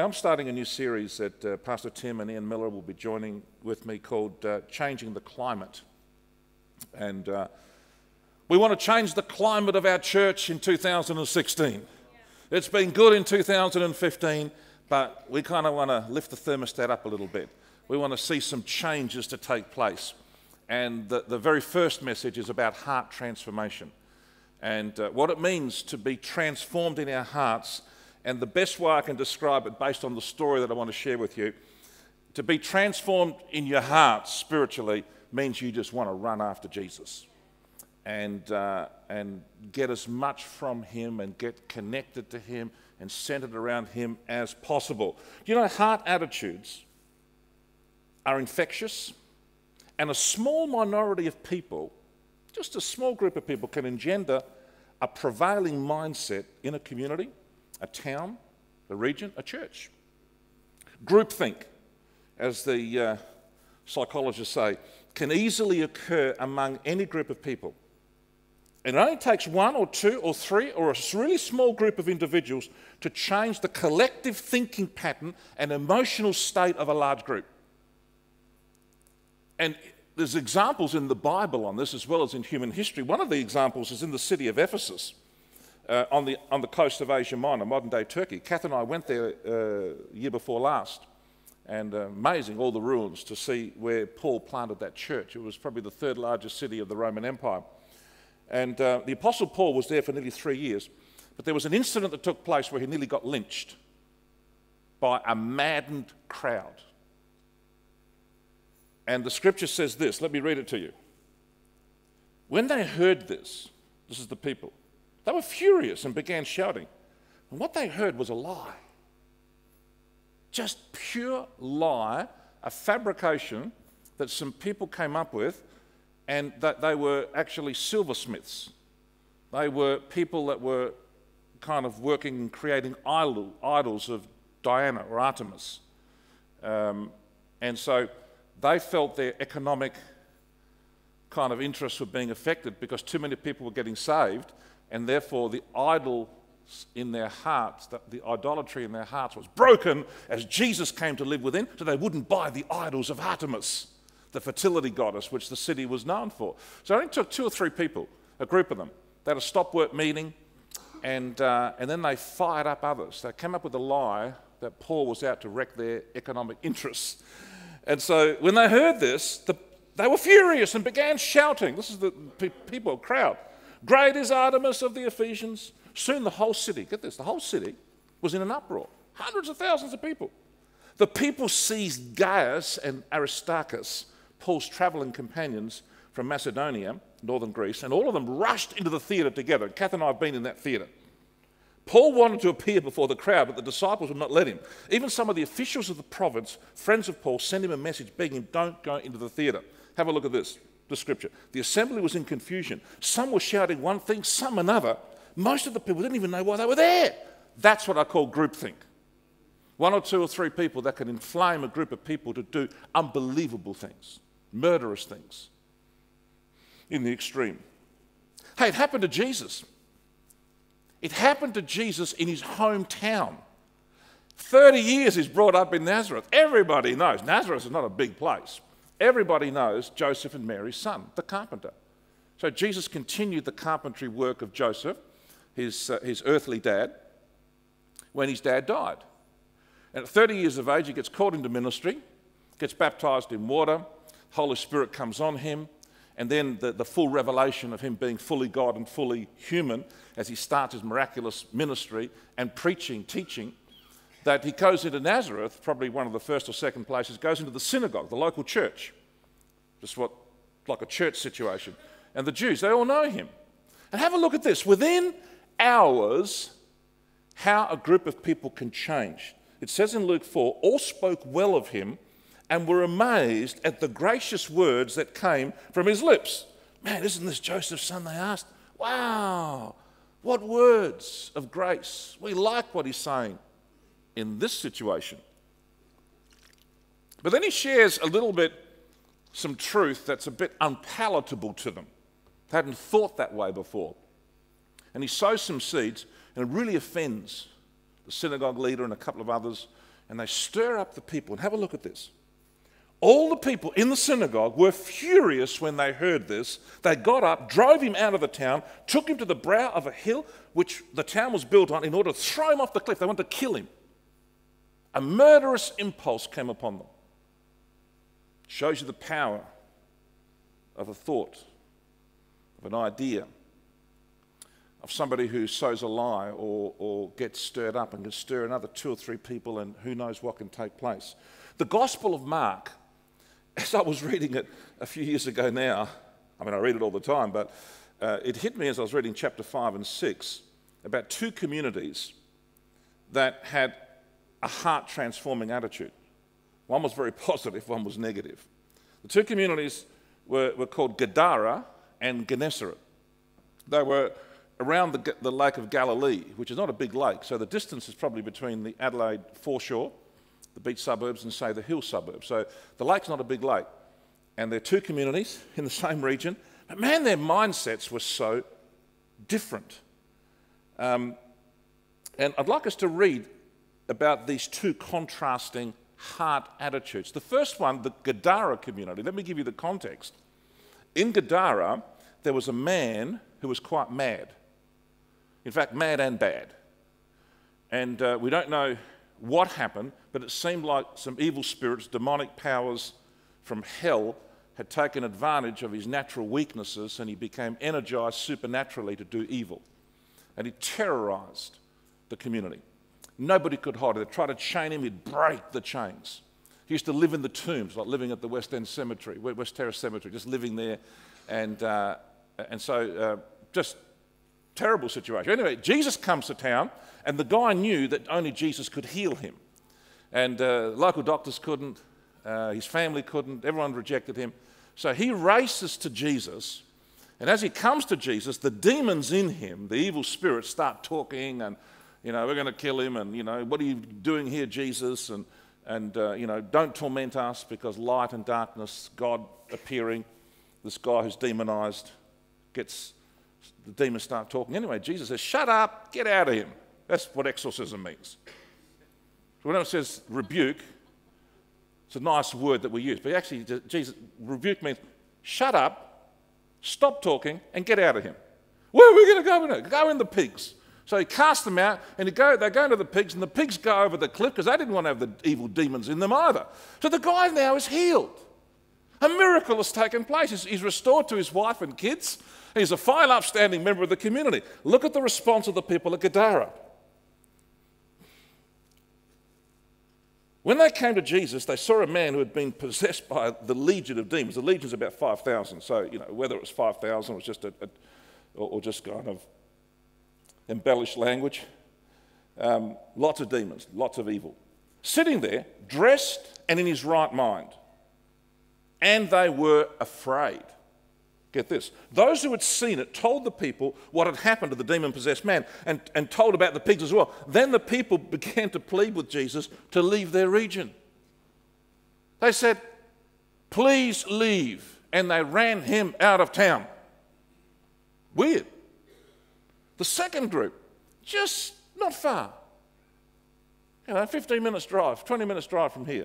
I'm starting a new series that uh, Pastor Tim and Ian Miller will be joining with me called uh, Changing the Climate. And uh, we want to change the climate of our church in 2016. It's been good in 2015, but we kind of want to lift the thermostat up a little bit. We want to see some changes to take place. And the, the very first message is about heart transformation and uh, what it means to be transformed in our hearts. And the best way I can describe it, based on the story that I want to share with you, to be transformed in your heart spiritually means you just want to run after Jesus and, uh, and get as much from Him and get connected to Him and centered around Him as possible. You know, heart attitudes are infectious, and a small minority of people, just a small group of people, can engender a prevailing mindset in a community, a town, a region, a church. Groupthink, as the uh, psychologists say, can easily occur among any group of people. And it only takes one or two or three or a really small group of individuals to change the collective thinking pattern and emotional state of a large group. And there's examples in the Bible on this as well as in human history. One of the examples is in the city of Ephesus uh, on, the, on the coast of Asia Minor, modern day Turkey. Kath and I went there uh, year before last. And uh, amazing, all the ruins to see where Paul planted that church. It was probably the third largest city of the Roman Empire. And uh, the Apostle Paul was there for nearly three years. But there was an incident that took place where he nearly got lynched by a maddened crowd. And the scripture says this let me read it to you. When they heard this, this is the people, they were furious and began shouting. And what they heard was a lie. Just pure lie, a fabrication that some people came up with, and that they were actually silversmiths. They were people that were kind of working and creating idol, idols of Diana or Artemis. Um, and so they felt their economic kind of interests were being affected because too many people were getting saved, and therefore the idol in their hearts, the, the idolatry in their hearts was broken as Jesus came to live within, so they wouldn't buy the idols of Artemis, the fertility goddess, which the city was known for. So it only took two or three people, a group of them. They had a stop work meeting, and, uh, and then they fired up others. They came up with a lie that Paul was out to wreck their economic interests. And so when they heard this, the, they were furious and began shouting. This is the pe- people, crowd. Great is Artemis of the Ephesians. Soon the whole city, get this, the whole city was in an uproar. Hundreds of thousands of people. The people seized Gaius and Aristarchus, Paul's traveling companions from Macedonia, northern Greece, and all of them rushed into the theatre together. Kath and I have been in that theatre. Paul wanted to appear before the crowd, but the disciples would not let him. Even some of the officials of the province, friends of Paul, sent him a message begging him, Don't go into the theatre. Have a look at this, the scripture. The assembly was in confusion. Some were shouting one thing, some another. Most of the people didn't even know why they were there. That's what I call groupthink. One or two or three people that can inflame a group of people to do unbelievable things, murderous things in the extreme. Hey, it happened to Jesus. It happened to Jesus in his hometown. 30 years he's brought up in Nazareth. Everybody knows. Nazareth is not a big place. Everybody knows Joseph and Mary's son, the carpenter. So Jesus continued the carpentry work of Joseph, his, uh, his earthly dad, when his dad died. And at 30 years of age, he gets called into ministry, gets baptized in water, Holy Spirit comes on him, and then the, the full revelation of him being fully God and fully human as he starts his miraculous ministry and preaching, teaching, that he goes into Nazareth, probably one of the first or second places, goes into the synagogue, the local church, just what, like a church situation. And the Jews, they all know him. And have a look at this. Within hours, how a group of people can change. It says in Luke 4 all spoke well of him and were amazed at the gracious words that came from his lips. Man, isn't this Joseph's son? They asked. Wow, what words of grace. We like what he's saying in this situation. But then he shares a little bit some truth that's a bit unpalatable to them. They hadn't thought that way before. And he sows some seeds and it really offends the synagogue leader, and a couple of others, and they stir up the people. And have a look at this. All the people in the synagogue were furious when they heard this. They got up, drove him out of the town, took him to the brow of a hill which the town was built on in order to throw him off the cliff. They wanted to kill him. A murderous impulse came upon them. It Shows you the power of a thought, of an idea, of somebody who sows a lie or, or gets stirred up and can stir another two or three people, and who knows what can take place. The Gospel of Mark, as I was reading it a few years ago now, I mean, I read it all the time, but uh, it hit me as I was reading chapter 5 and 6 about two communities that had a heart transforming attitude. One was very positive, one was negative. The two communities were, were called Gadara and Gennesaret. They were around the, the Lake of Galilee, which is not a big lake, so the distance is probably between the Adelaide foreshore, the beach suburbs, and say the hill suburbs. So the lake's not a big lake. And they're two communities in the same region. But man, their mindsets were so different. Um, and I'd like us to read about these two contrasting heart attitudes. The first one, the Gadara community. Let me give you the context. In Gadara, there was a man who was quite mad. In fact, mad and bad. And uh, we don't know what happened, but it seemed like some evil spirits, demonic powers from hell, had taken advantage of his natural weaknesses and he became energized supernaturally to do evil. And he terrorized the community. Nobody could hide it. They tried to chain him, he'd break the chains. He used to live in the tombs, like living at the West End Cemetery, West Terrace Cemetery, just living there. And, uh, and so, uh, just terrible situation. Anyway, Jesus comes to town, and the guy knew that only Jesus could heal him. And uh, local doctors couldn't, uh, his family couldn't, everyone rejected him. So he races to Jesus, and as he comes to Jesus, the demons in him, the evil spirits, start talking and you know, we're going to kill him, and, you know, what are you doing here, Jesus? And, and uh, you know, don't torment us because light and darkness, God appearing, this guy who's demonized gets, the demons start talking. Anyway, Jesus says, shut up, get out of him. That's what exorcism means. So when it says rebuke, it's a nice word that we use, but actually, Jesus, rebuke means shut up, stop talking, and get out of him. Where are we going to go? In go in the pigs. So he cast them out, and go, they go into the pigs, and the pigs go over the cliff because they didn't want to have the evil demons in them either. So the guy now is healed. A miracle has taken place. He's, he's restored to his wife and kids. He's a fine, upstanding member of the community. Look at the response of the people at Gadara. When they came to Jesus, they saw a man who had been possessed by the legion of demons. The legion's about 5,000, so, you know, whether it was 5,000 or just a, a or, or just kind of embellished language. Um, lots of demons, lots of evil. Sitting there, dressed and in his right mind. And they were afraid. Get this. Those who had seen it told the people what had happened to the demon possessed man and, and told about the pigs as well. Then the people began to plead with Jesus to leave their region. They said, Please leave. And they ran him out of town. Weird. The second group, just not far. You know, 15 minutes drive, 20 minutes drive from here.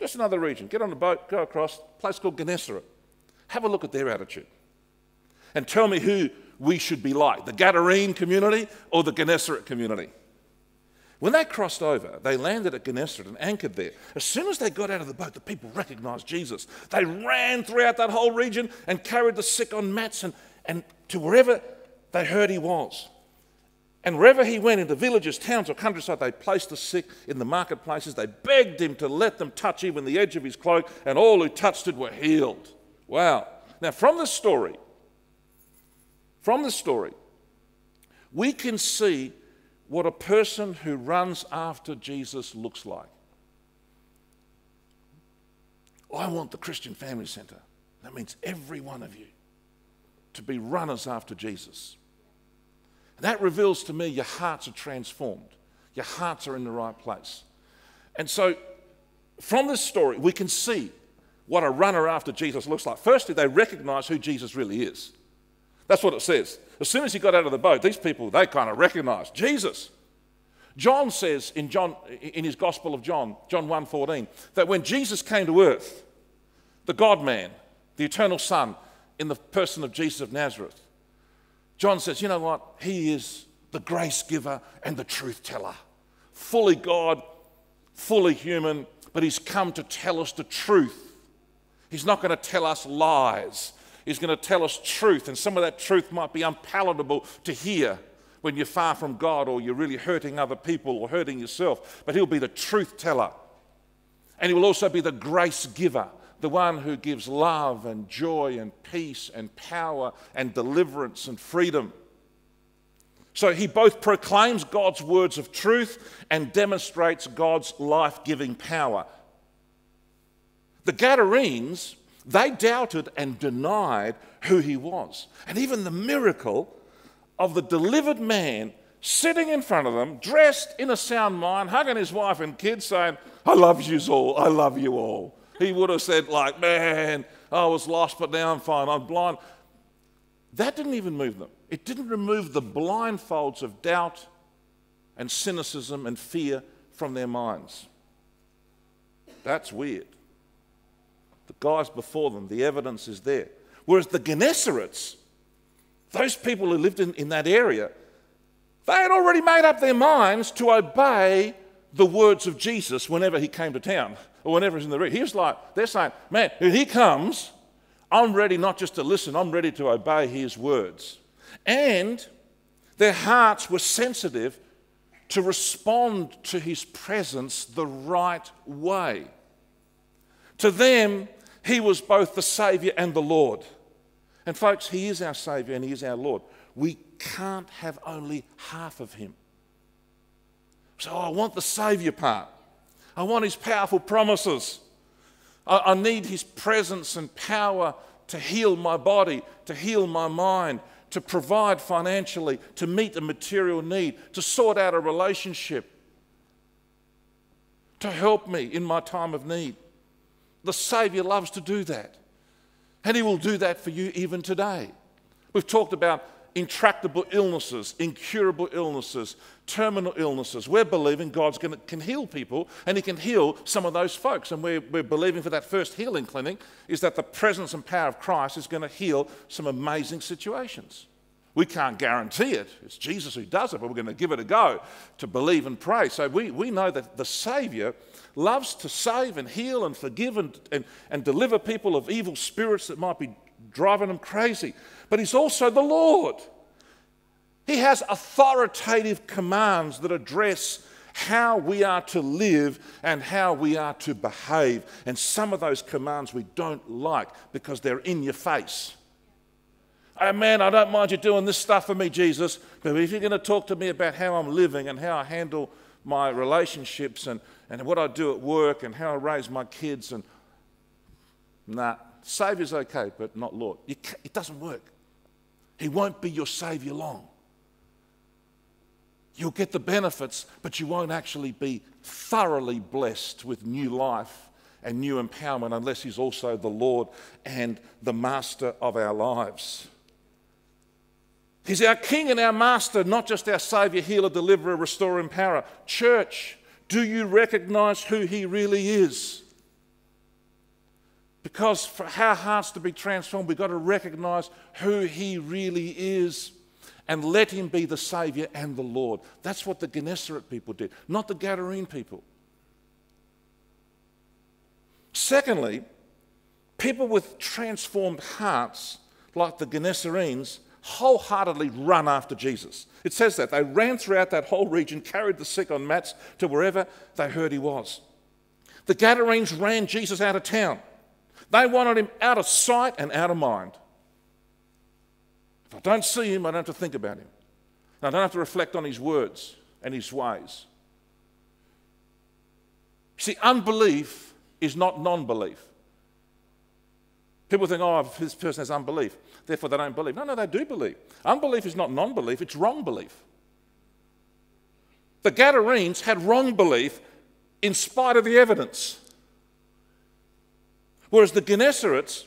Just another region. Get on a boat, go across, place called Gennesaret. Have a look at their attitude. And tell me who we should be like the Gadarene community or the Gennesaret community. When they crossed over, they landed at Gennesaret and anchored there. As soon as they got out of the boat, the people recognized Jesus. They ran throughout that whole region and carried the sick on mats and, and to wherever they heard he was. And wherever he went, into villages, towns, or countryside, they placed the sick in the marketplaces. They begged him to let them touch even the edge of his cloak, and all who touched it were healed. Wow. Now, from this story, from this story, we can see what a person who runs after Jesus looks like. I want the Christian Family Centre. That means every one of you to be runners after Jesus. That reveals to me your hearts are transformed, your hearts are in the right place. And so, from this story, we can see what a runner after Jesus looks like. Firstly, they recognize who Jesus really is. That's what it says. As soon as he got out of the boat, these people, they kind of recognized Jesus. John says in, John, in his Gospel of John, John 1.14, that when Jesus came to earth, the God man, the eternal Son, in the person of Jesus of Nazareth, John says, you know what? He is the grace giver and the truth teller. Fully God, fully human, but he's come to tell us the truth. He's not going to tell us lies. He's going to tell us truth, and some of that truth might be unpalatable to hear when you're far from God or you're really hurting other people or hurting yourself. But He'll be the truth teller. And He will also be the grace giver, the one who gives love and joy and peace and power and deliverance and freedom. So he both proclaims God's words of truth and demonstrates God's life giving power. The Gadarenes, they doubted and denied who he was. And even the miracle of the delivered man sitting in front of them, dressed in a sound mind, hugging his wife and kids, saying, I love you all, I love you all. He would have said, like, man, I was lost, but now I'm fine, I'm blind. That didn't even move them. It didn't remove the blindfolds of doubt and cynicism and fear from their minds. That's weird. The guys before them, the evidence is there. Whereas the Gennesarets, those people who lived in, in that area, they had already made up their minds to obey the words of Jesus whenever he came to town or whenever he's in the room. He was like, they're saying, man, if he comes, I'm ready not just to listen, I'm ready to obey his words. And their hearts were sensitive to respond to his presence the right way. To them, he was both the Savior and the Lord. And folks, He is our Savior and He is our Lord. We can't have only half of Him. So oh, I want the Savior part. I want His powerful promises. I, I need His presence and power to heal my body, to heal my mind, to provide financially, to meet a material need, to sort out a relationship, to help me in my time of need. The Savior loves to do that. And He will do that for you even today. We've talked about intractable illnesses, incurable illnesses, terminal illnesses. We're believing God's gonna, can heal people and He can heal some of those folks. And we're, we're believing for that first healing clinic is that the presence and power of Christ is going to heal some amazing situations. We can't guarantee it. It's Jesus who does it, but we're going to give it a go to believe and pray. So we, we know that the Savior loves to save and heal and forgive and, and, and deliver people of evil spirits that might be driving them crazy. But He's also the Lord. He has authoritative commands that address how we are to live and how we are to behave. And some of those commands we don't like because they're in your face. Oh man, I don't mind you doing this stuff for me, Jesus, but if you're going to talk to me about how I'm living and how I handle my relationships and, and what I do at work and how I raise my kids, and nah, Saviour's okay, but not Lord. it doesn't work. He won't be your Savior long. You'll get the benefits, but you won't actually be thoroughly blessed with new life and new empowerment unless He's also the Lord and the Master of our lives. He's our King and our Master, not just our Saviour, Healer, Deliverer, Restorer, Empowerer. Church, do you recognize who He really is? Because for our hearts to be transformed, we've got to recognize who He really is and let Him be the Saviour and the Lord. That's what the Gennesaret people did, not the Gadarene people. Secondly, people with transformed hearts, like the Gennesarenes, wholeheartedly run after Jesus. It says that. They ran throughout that whole region, carried the sick on mats to wherever they heard he was. The Gadarenes ran Jesus out of town. They wanted him out of sight and out of mind. If I don't see him, I don't have to think about him. I don't have to reflect on his words and his ways. See, unbelief is not non belief. People think, oh, this person has unbelief, therefore they don't believe. No, no, they do believe. Unbelief is not non belief, it's wrong belief. The Gadarenes had wrong belief in spite of the evidence. Whereas the Gennesarets,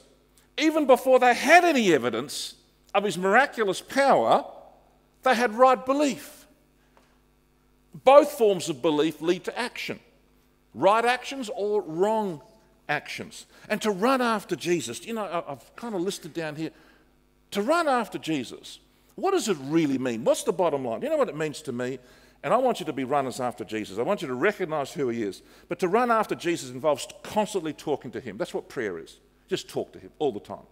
even before they had any evidence, of his miraculous power, they had right belief. Both forms of belief lead to action right actions or wrong actions. And to run after Jesus, you know, I've kind of listed down here to run after Jesus, what does it really mean? What's the bottom line? You know what it means to me? And I want you to be runners after Jesus. I want you to recognize who he is. But to run after Jesus involves constantly talking to him. That's what prayer is. Just talk to him all the time.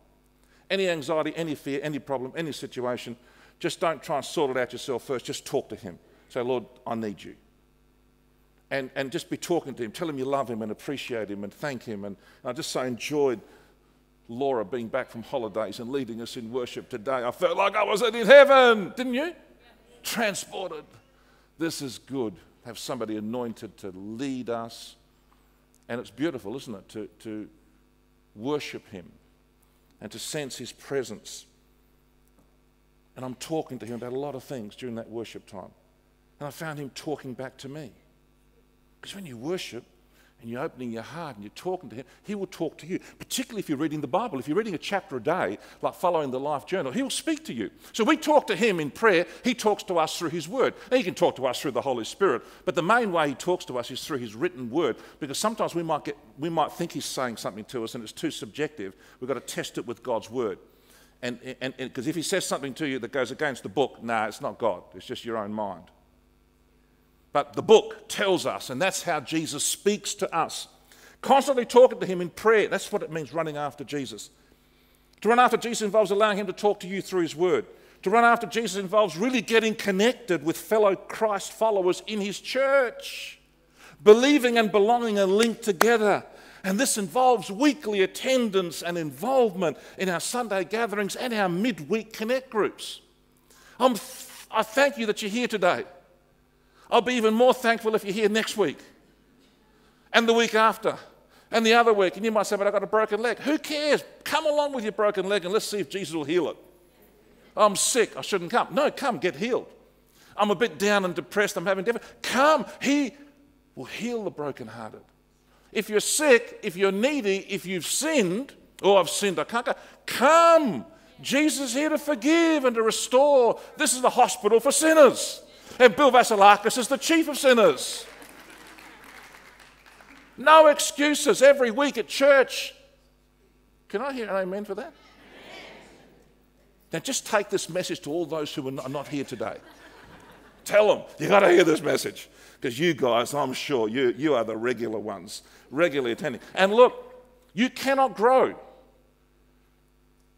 Any anxiety, any fear, any problem, any situation, just don't try and sort it out yourself first. Just talk to him. Say, Lord, I need you. And, and just be talking to him. Tell him you love him and appreciate him and thank him. And I just so enjoyed Laura being back from holidays and leading us in worship today. I felt like I was in heaven, didn't you? Transported. This is good. Have somebody anointed to lead us. And it's beautiful, isn't it, to, to worship Him and to sense His presence. And I'm talking to Him about a lot of things during that worship time. And I found Him talking back to me. Because when you worship, and you're opening your heart and you're talking to Him, He will talk to you. Particularly if you're reading the Bible. If you're reading a chapter a day, like following the Life Journal, He'll speak to you. So we talk to Him in prayer. He talks to us through His Word. He can talk to us through the Holy Spirit, but the main way He talks to us is through His written Word. Because sometimes we might, get, we might think He's saying something to us and it's too subjective. We've got to test it with God's Word. And because if He says something to you that goes against the book, no, nah, it's not God. It's just your own mind. But the book tells us, and that's how Jesus speaks to us. Constantly talking to Him in prayer. That's what it means running after Jesus. To run after Jesus involves allowing Him to talk to you through His Word. To run after Jesus involves really getting connected with fellow Christ followers in His church. Believing and belonging are linked together. And this involves weekly attendance and involvement in our Sunday gatherings and our midweek connect groups. I'm, I thank you that you're here today. I'll be even more thankful if you're here next week and the week after and the other week. And you might say, but I've got a broken leg. Who cares? Come along with your broken leg and let's see if Jesus will heal it. I'm sick. I shouldn't come. No, come, get healed. I'm a bit down and depressed. I'm having difficulty. Come. He will heal the brokenhearted. If you're sick, if you're needy, if you've sinned, oh, I've sinned, I can't go. Come. Jesus is here to forgive and to restore. This is the hospital for sinners. And Bill Vasilakis is the chief of sinners. No excuses every week at church. Can I hear an amen for that? Now, just take this message to all those who are not here today. Tell them, you got to hear this message. Because you guys, I'm sure, you, you are the regular ones, regularly attending. And look, you cannot grow.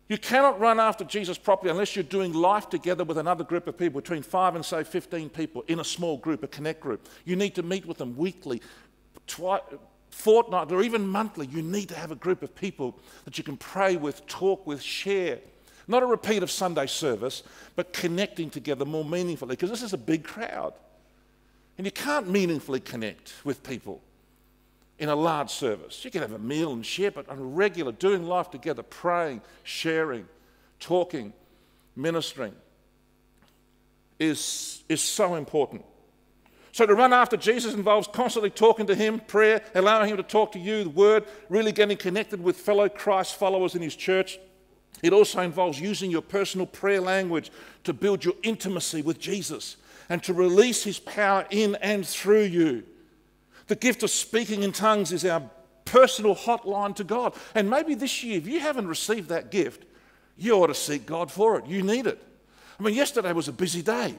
You cannot run after Jesus properly unless you're doing life together with another group of people, between five and say 15 people in a small group, a connect group. You need to meet with them weekly, twice, fortnightly, or even monthly. You need to have a group of people that you can pray with, talk with, share. Not a repeat of Sunday service, but connecting together more meaningfully, because this is a big crowd. And you can't meaningfully connect with people in a large service. You can have a meal and share, but on a regular, doing life together, praying, sharing, talking, ministering is, is so important. So to run after Jesus involves constantly talking to him, prayer, allowing him to talk to you, the word, really getting connected with fellow Christ followers in his church. It also involves using your personal prayer language to build your intimacy with Jesus and to release his power in and through you. The gift of speaking in tongues is our personal hotline to God. And maybe this year, if you haven't received that gift, you ought to seek God for it. You need it. I mean, yesterday was a busy day.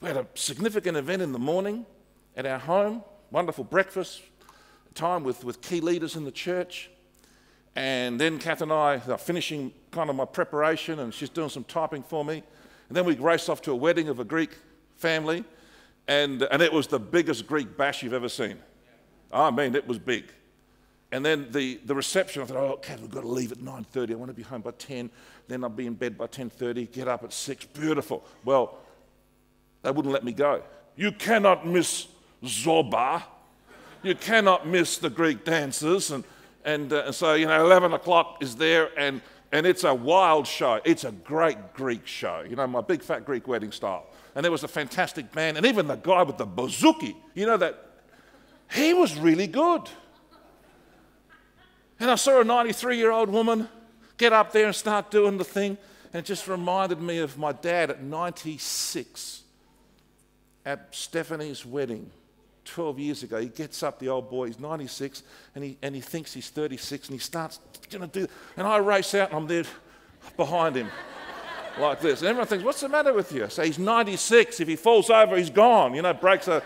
We had a significant event in the morning at our home, wonderful breakfast, time with, with key leaders in the church. And then Kath and I are finishing kind of my preparation, and she's doing some typing for me. And then we race off to a wedding of a Greek family and, and it was the biggest Greek bash you've ever seen. I mean, it was big. And then the, the reception, I thought, oh, okay, we've got to leave at 9.30. I want to be home by 10. Then I'll be in bed by 10.30, get up at 6. Beautiful. Well, they wouldn't let me go. You cannot miss Zorba. You cannot miss the Greek dances. And, and, uh, and so, you know, 11 o'clock is there, and, and it's a wild show. It's a great Greek show. You know, my big fat Greek wedding style and there was a fantastic band, and even the guy with the bouzouki, you know that, he was really good. And I saw a 93 year old woman get up there and start doing the thing, and it just reminded me of my dad at 96. at Stephanie's wedding 12 years ago. He gets up, the old boy, he's 96, and he, and he thinks he's 36, and he starts going to do, and I race out, and I'm there behind him. Like this. And everyone thinks, what's the matter with you? So he's 96. If he falls over, he's gone. You know, breaks a.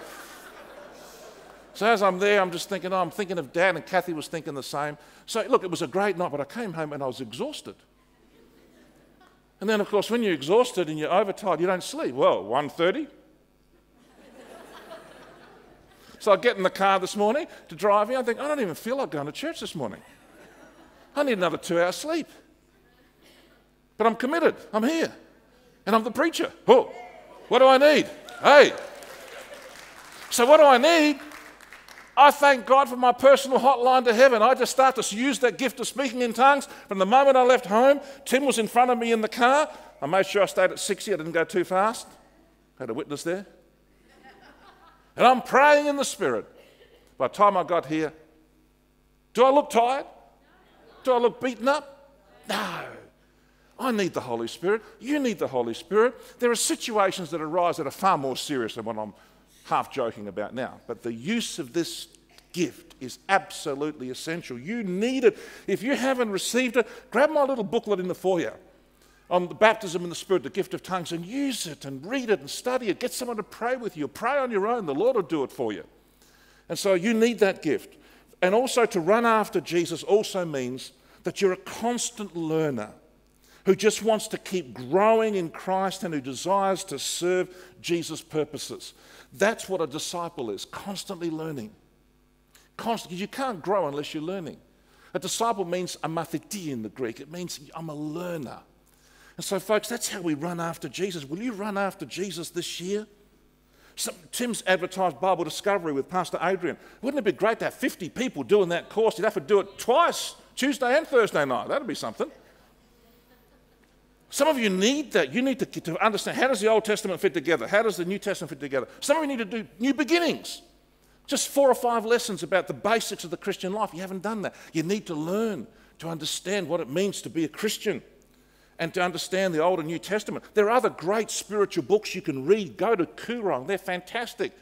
So as I'm there, I'm just thinking, oh, I'm thinking of Dad, and Kathy was thinking the same. So look, it was a great night, but I came home and I was exhausted. And then, of course, when you're exhausted and you're overtired, you don't sleep. Well, 1.30. so I get in the car this morning to drive here. I think, I don't even feel like going to church this morning. I need another two hours sleep. But I'm committed. I'm here. And I'm the preacher. Oh, what do I need? Hey. So, what do I need? I thank God for my personal hotline to heaven. I just start to use that gift of speaking in tongues. From the moment I left home, Tim was in front of me in the car. I made sure I stayed at 60, I didn't go too fast. Had a witness there. And I'm praying in the Spirit. By the time I got here, do I look tired? Do I look beaten up? No. I need the Holy Spirit. You need the Holy Spirit. There are situations that arise that are far more serious than what I'm half joking about now. But the use of this gift is absolutely essential. You need it. If you haven't received it, grab my little booklet in the foyer on the baptism in the Spirit, the gift of tongues, and use it and read it and study it. Get someone to pray with you. Pray on your own. The Lord will do it for you. And so you need that gift. And also to run after Jesus also means that you're a constant learner who just wants to keep growing in Christ and who desires to serve Jesus' purposes. That's what a disciple is, constantly learning. Constantly, you can't grow unless you're learning. A disciple means a matheti in the Greek. It means I'm a learner. And so, folks, that's how we run after Jesus. Will you run after Jesus this year? Some, Tim's advertised Bible Discovery with Pastor Adrian. Wouldn't it be great to have 50 people doing that course? You'd have to do it twice, Tuesday and Thursday night. That'd be something. Some of you need that. You need to, to understand how does the Old Testament fit together? How does the New Testament fit together? Some of you need to do new beginnings. Just four or five lessons about the basics of the Christian life. You haven't done that. You need to learn to understand what it means to be a Christian and to understand the Old and New Testament. There are other great spiritual books you can read. Go to Koorong, they're fantastic,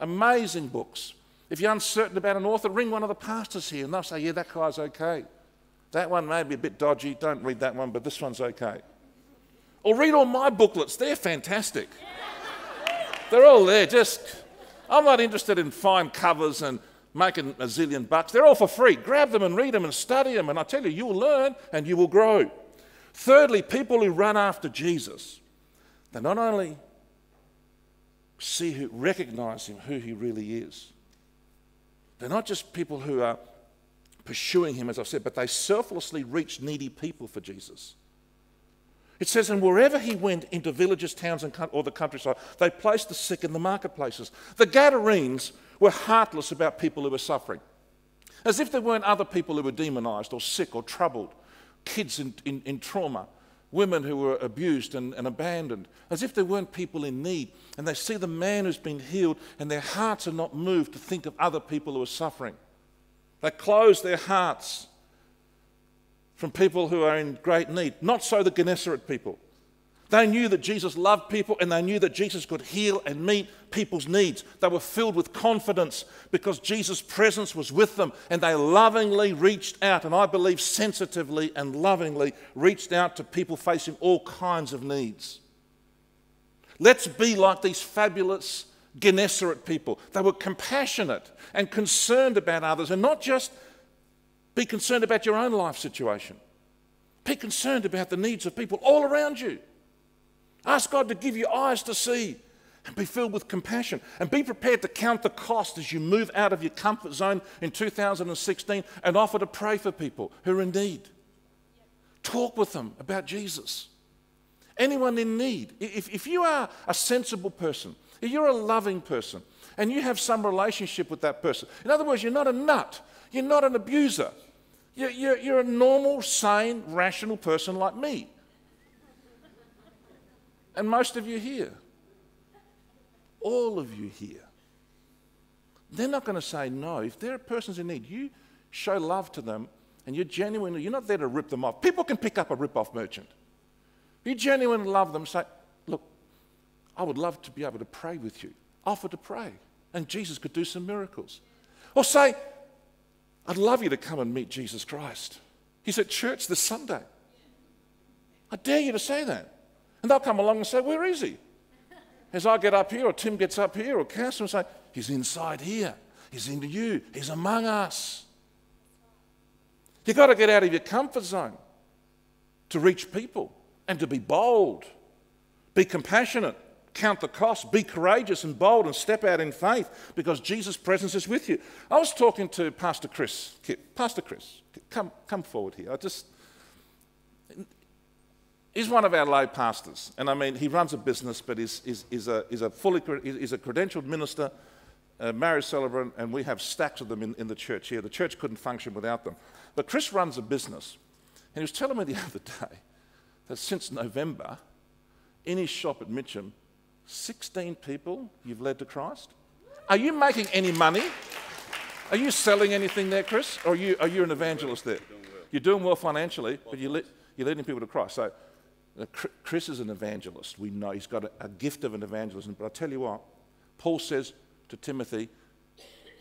amazing books. If you're uncertain about an author, ring one of the pastors here and they'll say, Yeah, that guy's okay. That one may be a bit dodgy, don't read that one, but this one's okay. Or read all my booklets, they're fantastic. They're all there, just, I'm not interested in fine covers and making a zillion bucks. They're all for free. Grab them and read them and study them, and I tell you, you'll learn and you will grow. Thirdly, people who run after Jesus, they not only see who recognize him, who he really is. They're not just people who are pursuing him, as I've said, but they selflessly reach needy people for Jesus. It says, and wherever he went into villages, towns, and, or the countryside, they placed the sick in the marketplaces. The Gadarenes were heartless about people who were suffering, as if there weren't other people who were demonized or sick or troubled, kids in, in, in trauma, women who were abused and, and abandoned, as if there weren't people in need. And they see the man who's been healed, and their hearts are not moved to think of other people who are suffering. They close their hearts from people who are in great need. Not so the Gennesaret people. They knew that Jesus loved people and they knew that Jesus could heal and meet people's needs. They were filled with confidence because Jesus' presence was with them and they lovingly reached out, and I believe sensitively and lovingly reached out to people facing all kinds of needs. Let's be like these fabulous Gennesaret people. They were compassionate and concerned about others and not just be concerned about your own life situation. Be concerned about the needs of people all around you. Ask God to give you eyes to see and be filled with compassion. And be prepared to count the cost as you move out of your comfort zone in 2016 and offer to pray for people who are in need. Talk with them about Jesus. Anyone in need. If, if you are a sensible person, if you're a loving person, and you have some relationship with that person, in other words, you're not a nut you're not an abuser. You're, you're, you're a normal, sane, rational person like me. And most of you here, all of you here, they're not going to say no. If there are persons in need, you show love to them and you're genuinely, you're not there to rip them off. People can pick up a rip off merchant. You genuinely love them, say, Look, I would love to be able to pray with you. offer to pray, and Jesus could do some miracles. Or say, I'd love you to come and meet Jesus Christ. He's at church this Sunday. I dare you to say that. And they'll come along and say, Where is he? As I get up here, or Tim gets up here, or Cass will say, He's inside here. He's into you. He's among us. You've got to get out of your comfort zone to reach people and to be bold, be compassionate, count the cost, be courageous and bold, and step out in faith because Jesus' presence is with you. I was talking to Pastor Chris. Pastor Chris, come, come forward here. I just. He's one of our lay pastors, and I mean, he runs a business, but he's, he's, he's a, he's, a, fully, he's a credentialed minister, a marriage celebrant, and we have stacks of them in, in the church here. The church couldn't function without them. But Chris runs a business, and he was telling me the other day that since November, in his shop at Mitcham, 16 people you've led to Christ? Are you making any money? Are you selling anything there, Chris? Or are you, are you an evangelist there? You're doing well financially, but you're, le- you're leading people to Christ. So uh, Chris is an evangelist. We know he's got a, a gift of an evangelism. But I tell you what, Paul says to Timothy,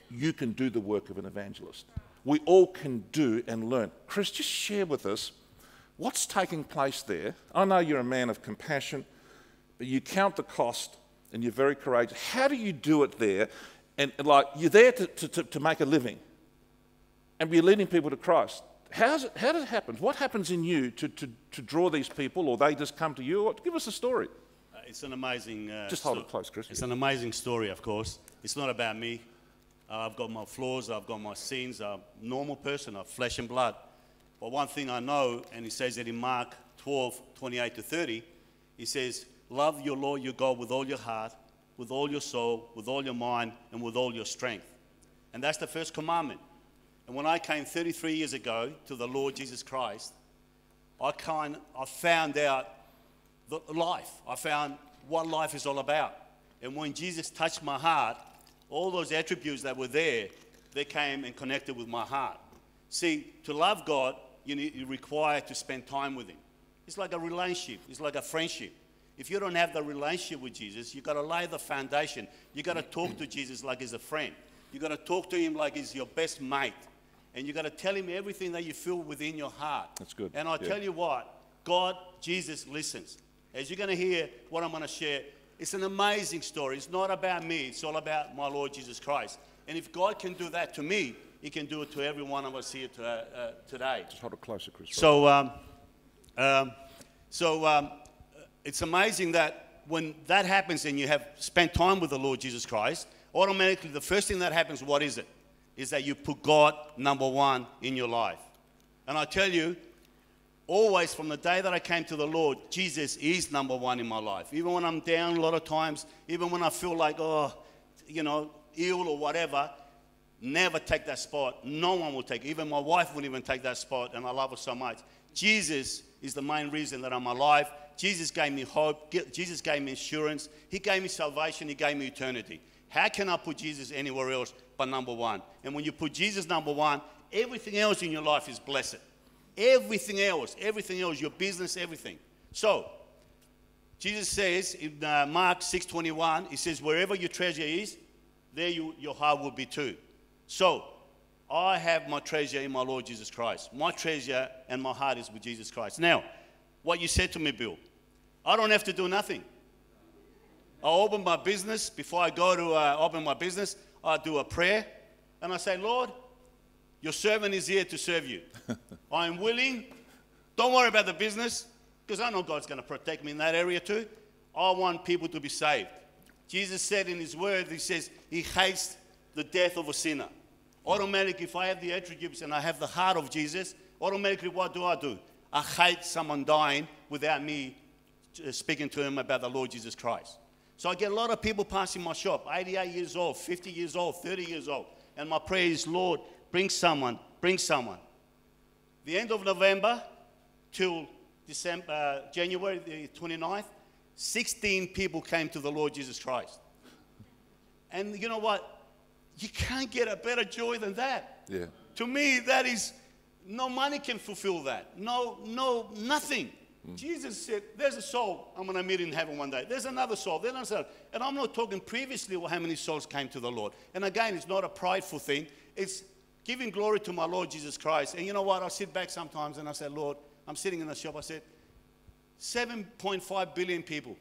you can do the work of an evangelist. We all can do and learn. Chris, just share with us what's taking place there. I know you're a man of compassion but you count the cost and you're very courageous. How do you do it there? And, and like you're there to, to, to, make a living and you're leading people to Christ. How's it, how does it happen? What happens in you to, to, to draw these people or they just come to you? Give us a story. Uh, it's an amazing. Uh, just hold it close, Chris. It's an amazing story, of course. It's not about me. Uh, I've got my flaws, I've got my sins. I'm a normal person, I'm flesh and blood. But one thing I know, and he says it in Mark 12, 28 to 30, he says, Love your Lord your God with all your heart, with all your soul, with all your mind, and with all your strength. And that's the first commandment. And when I came 33 years ago to the Lord Jesus Christ, I, kind, I found out the life. I found what life is all about. And when Jesus touched my heart, all those attributes that were there, they came and connected with my heart. See, to love God, you, need, you require to spend time with Him. It's like a relationship, it's like a friendship. If you don't have the relationship with Jesus, you've got to lay the foundation. You've got to talk to Jesus like he's a friend. You've got to talk to him like he's your best mate. And you've got to tell him everything that you feel within your heart. That's good. And I yeah. tell you what, God, Jesus listens. As you're going to hear what I'm going to share, it's an amazing story. It's not about me, it's all about my Lord Jesus Christ. And if God can do that to me, he can do it to every one of us here to, uh, uh, today. Just hold it closer, Chris. So, um, um, so um, it's amazing that when that happens and you have spent time with the Lord Jesus Christ, automatically the first thing that happens, what is it? Is that you put God number one in your life. And I tell you, always from the day that I came to the Lord, Jesus is number one in my life. Even when I'm down a lot of times, even when I feel like, oh, you know, ill or whatever, never take that spot. No one will take it. Even my wife wouldn't even take that spot, and I love her so much. Jesus is the main reason that I'm alive. Jesus gave me hope. Jesus gave me assurance. He gave me salvation. He gave me eternity. How can I put Jesus anywhere else but number one? And when you put Jesus number one, everything else in your life is blessed. Everything else, everything else, your business, everything. So, Jesus says in uh, Mark 6:21, he says, "Wherever your treasure is, there you, your heart will be too." So, I have my treasure in my Lord Jesus Christ. My treasure and my heart is with Jesus Christ. Now, what you said to me, Bill, I don't have to do nothing. I open my business. Before I go to uh, open my business, I do a prayer and I say, Lord, your servant is here to serve you. I am willing. Don't worry about the business because I know God's going to protect me in that area too. I want people to be saved. Jesus said in his word, he says, he hates the death of a sinner. Automatically, if I have the attributes and I have the heart of Jesus, automatically, what do I do? I hate someone dying without me speaking to him about the Lord Jesus Christ. So I get a lot of people passing my shop, 88 years old, 50 years old, 30 years old. And my prayer is, Lord, bring someone, bring someone. The end of November till December, uh, January the 29th, 16 people came to the Lord Jesus Christ. And you know what? You can't get a better joy than that. Yeah. To me, that is no money can fulfill that. No, no, nothing. Mm. Jesus said, There's a soul I'm going to meet in heaven one day. There's another soul. There's another. And I'm not talking previously how many souls came to the Lord. And again, it's not a prideful thing, it's giving glory to my Lord Jesus Christ. And you know what? I sit back sometimes and I say, Lord, I'm sitting in a shop. I said, 7.5 billion people.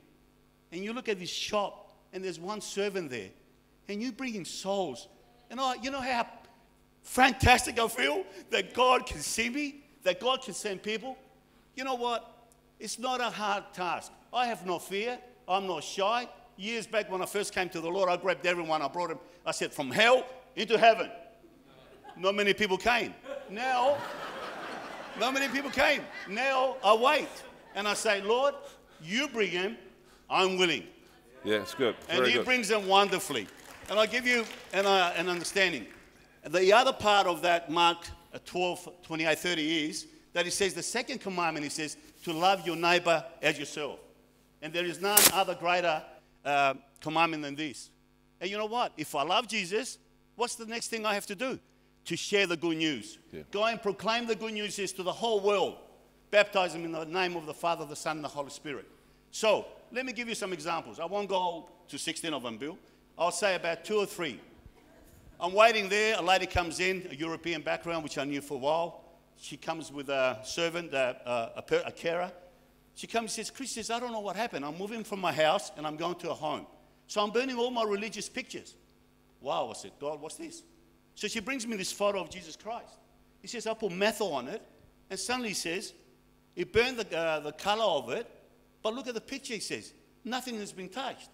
And you look at this shop and there's one servant there. And you bring in souls. And I, you know how fantastic I feel that God can see me, that God can send people? You know what? It's not a hard task. I have no fear. I'm not shy. Years back when I first came to the Lord, I grabbed everyone. I brought them. I said, from hell into heaven. Not many people came. Now, not many people came. Now I wait. And I say, Lord, you bring him. I'm willing. Yeah, it's good. And Very he good. brings them wonderfully. And I give you an, uh, an understanding. The other part of that, Mark uh, 12, 28, 30 is that he says the second commandment, he says, to love your neighbor as yourself. And there is none other greater uh, commandment than this. And you know what? If I love Jesus, what's the next thing I have to do? To share the good news. Yeah. Go and proclaim the good news is to the whole world. Baptize them in the name of the Father, the Son, and the Holy Spirit. So, let me give you some examples. I won't go to 16 of them, Bill. I'll say about two or three. I'm waiting there. A lady comes in, a European background, which I knew for a while. She comes with a servant, uh, a, per- a carer. She comes and says, Chris says, I don't know what happened. I'm moving from my house and I'm going to a home. So I'm burning all my religious pictures. Wow, I said, God, what's this? So she brings me this photo of Jesus Christ. He says, I put methyl on it. And suddenly he says, it burned the, uh, the color of it. But look at the picture, he says, nothing has been touched.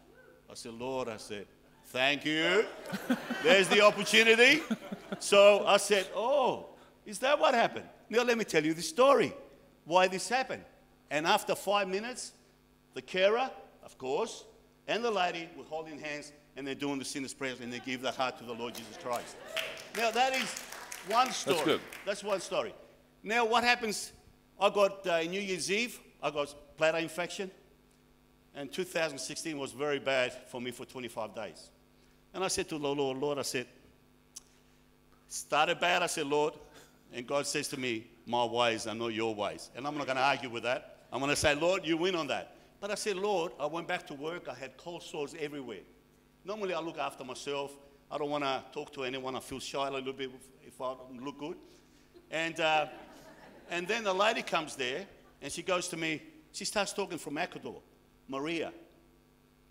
I said, Lord, I said, thank you. There's the opportunity. So I said, oh, is that what happened? Now let me tell you the story, why this happened. And after five minutes, the carer, of course, and the lady were holding hands and they're doing the sinner's prayers and they give their heart to the Lord Jesus Christ. Now that is one story. That's, good. That's one story. Now what happens? I got uh, New Year's Eve. I got bladder infection, and 2016 was very bad for me for 25 days. And I said to the Lord, Lord, I said, started bad. I said, Lord, and God says to me, My ways are not your ways. And I'm not going to argue with that. I'm going to say, Lord, you win on that. But I said, Lord, I went back to work. I had cold sores everywhere. Normally, I look after myself. I don't want to talk to anyone. I feel shy a little bit if I look good. And, uh, and then the lady comes there and she goes to me. She starts talking from Ecuador, Maria,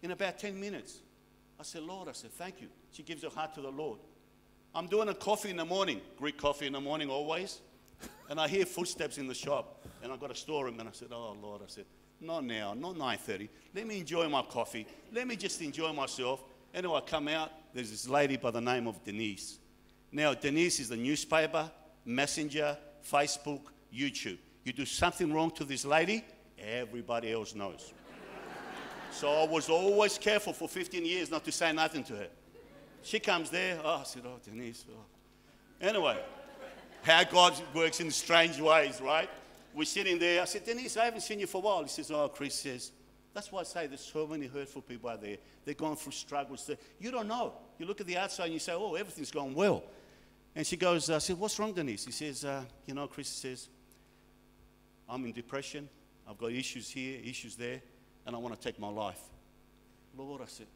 in about 10 minutes. I said, Lord, I said, thank you. She gives her heart to the Lord. I'm doing a coffee in the morning, Greek coffee in the morning always. And I hear footsteps in the shop. And I've got to store them. And I said, Oh, Lord, I said, not now, not 9.30. Let me enjoy my coffee. Let me just enjoy myself. Anyway, I come out. There's this lady by the name of Denise. Now, Denise is the newspaper, messenger, Facebook, YouTube. You do something wrong to this lady, everybody else knows. so I was always careful for 15 years not to say nothing to her. She comes there. Oh, I said, Oh, Denise. Oh. Anyway, how God works in strange ways, right? We're sitting there. I said, Denise, I haven't seen you for a while. He says, Oh, Chris says, that's why I say there's so many hurtful people out there. They're going through struggles. You don't know. You look at the outside and you say, Oh, everything's going well. And she goes, I said, What's wrong, Denise? He says, uh, You know, Chris says, I'm in depression. I've got issues here, issues there, and I want to take my life. Lord, I said,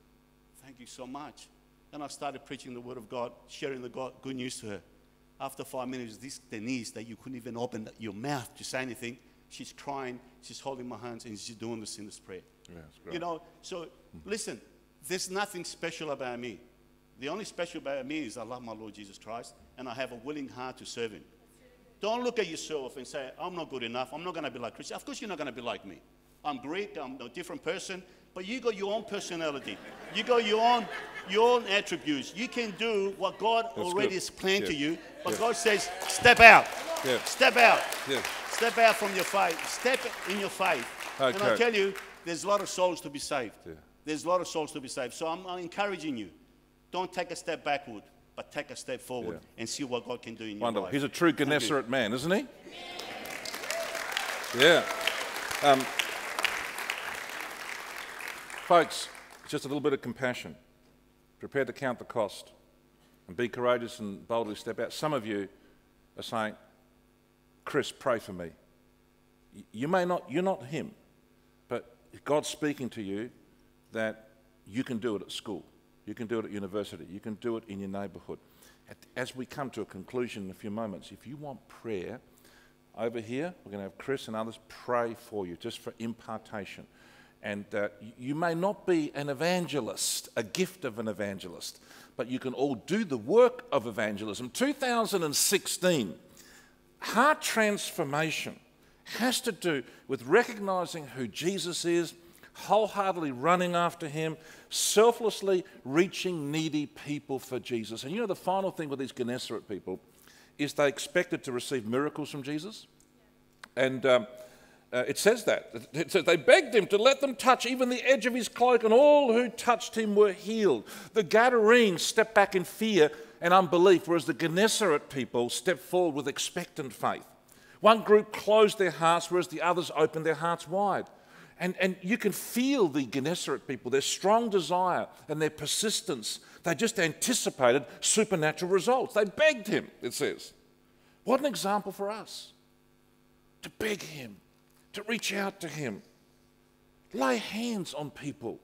Thank you so much. And I started preaching the word of God, sharing the God, good news to her. After five minutes, this Denise that you couldn't even open your mouth to say anything, she's crying, she's holding my hands, and she's doing the sinner's prayer. Yeah. You know, so listen, there's nothing special about me. The only special about me is I love my Lord Jesus Christ and I have a willing heart to serve Him. Don't look at yourself and say, I'm not good enough. I'm not going to be like Christian. Of course, you're not going to be like me. I'm Greek. I'm a different person. But you got your own personality. You got your own, your own attributes. You can do what God already good. has planned to you. But Yeah. God says, step out. Yeah. Step out. Yeah. Step out from your faith. Step in your faith. Okay. And I tell you, there's a lot of souls to be saved. Yeah. There's a lot of souls to be saved. So I'm, I'm encouraging you. Don't take a step backward, but take a step forward Yeah. and see what God can do in your Wonderful. life. He's a true. Gennesaret man, isn't he? Yeah. Um, folks, just a little bit of compassion. Prepare to count the cost and be courageous and boldly step out. Some of you are saying, Chris, pray for me. You may not, you're not him, but God's speaking to you that you can do it at school, you can do it at university, you can do it in your neighborhood. As we come to a conclusion in a few moments, if you want prayer, over here, we're going to have Chris and others pray for you just for impartation. And uh, you may not be an evangelist, a gift of an evangelist, but you can all do the work of evangelism. 2016, heart transformation has to do with recognizing who Jesus is, wholeheartedly running after him, selflessly reaching needy people for Jesus. And you know, the final thing with these Gennesaret people is they expected to receive miracles from Jesus. And um, uh, it says that. It says they begged him to let them touch even the edge of his cloak, and all who touched him were healed. The Gadarenes stepped back in fear and unbelief, whereas the Gennesaret people stepped forward with expectant faith. One group closed their hearts, whereas the others opened their hearts wide. And, and you can feel the Gennesaret people, their strong desire and their persistence. They just anticipated supernatural results. They begged him, it says. What an example for us to beg him, to reach out to him, lay hands on people.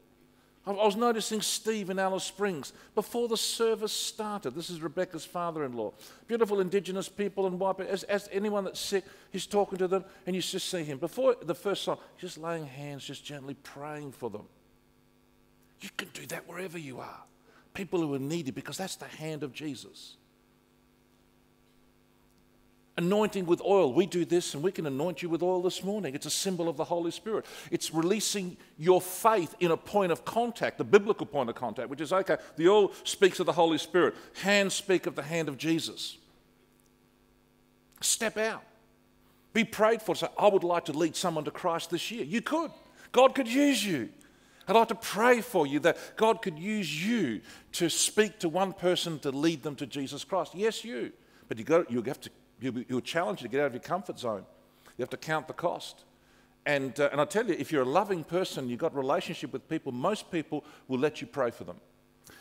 I was noticing Steve in Alice Springs before the service started. This is Rebecca's father in law. Beautiful indigenous people and white. As, as anyone that's sick, he's talking to them, and you just see him. Before the first song, just laying hands, just gently praying for them. You can do that wherever you are. People who are needy, because that's the hand of Jesus anointing with oil. We do this and we can anoint you with oil this morning. It's a symbol of the Holy Spirit. It's releasing your faith in a point of contact, the biblical point of contact, which is okay, the oil speaks of the Holy Spirit, hands speak of the hand of Jesus. Step out. Be prayed for. Say, I would like to lead someone to Christ this year. You could. God could use you. I'd like to pray for you that God could use you to speak to one person to lead them to Jesus Christ. Yes, you. But you, got, you have to You'll challenge you to get out of your comfort zone. You have to count the cost. And, uh, and I tell you, if you're a loving person, you've got relationship with people, most people will let you pray for them.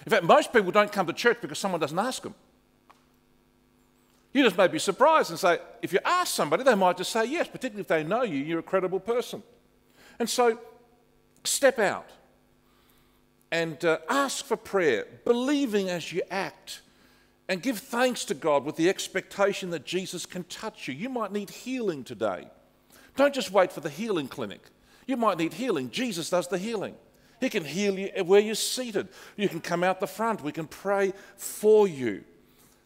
In fact, most people don't come to church because someone doesn't ask them. You just may be surprised and say, if you ask somebody, they might just say yes, particularly if they know you, you're a credible person. And so, step out and uh, ask for prayer, believing as you act and give thanks to God with the expectation that Jesus can touch you. You might need healing today. Don't just wait for the healing clinic. You might need healing. Jesus does the healing. He can heal you where you're seated. You can come out the front. We can pray for you.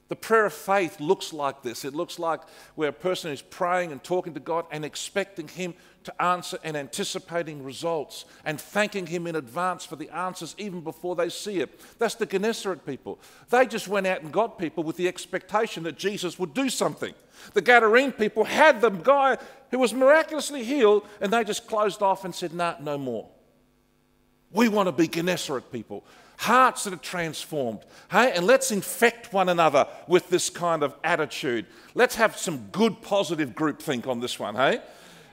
The prayer of faith looks like this it looks like where a person is praying and talking to God and expecting Him to answer and anticipating results and thanking Him in advance for the answers even before they see it. That's the Gennesaret people. They just went out and got people with the expectation that Jesus would do something. The Gadarene people had the guy who was miraculously healed and they just closed off and said, nah, no more. We want to be Gennesaret people hearts that are transformed. Hey, and let's infect one another with this kind of attitude. Let's have some good positive groupthink on this one, hey?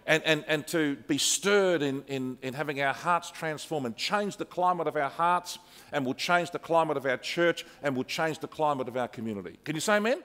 And, and, and to be stirred in, in, in having our hearts transform and change the climate of our hearts, and will change the climate of our church, and will change the climate of our community. Can you say amen?